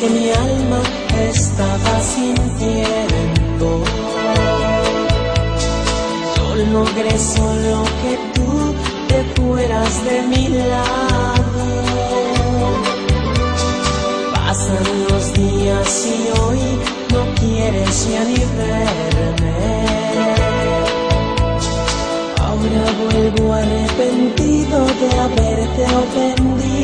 que mi alma estaba sintiendo. Yo logré solo que tú te fueras de mi lado. Pasan los días y hoy no quieres ya ni verme. Ahora vuelvo arrepentido de haberte ofendido.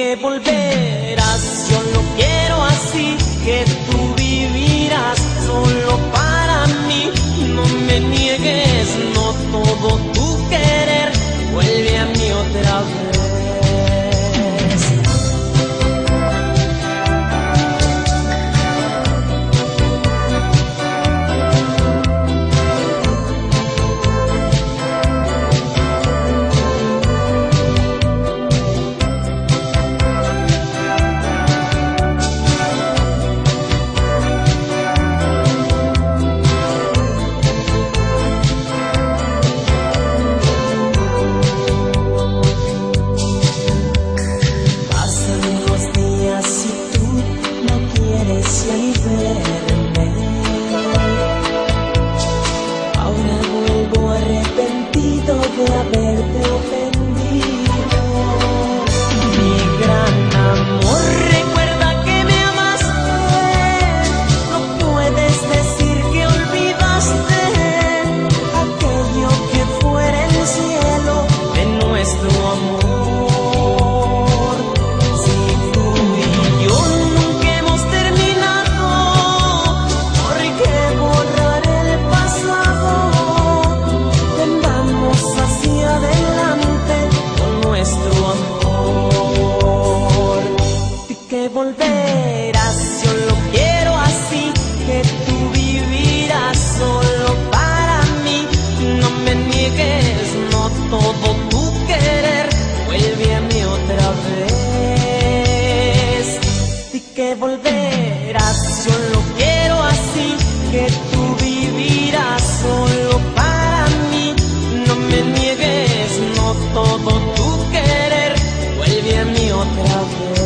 que volverás, yo no otra vez.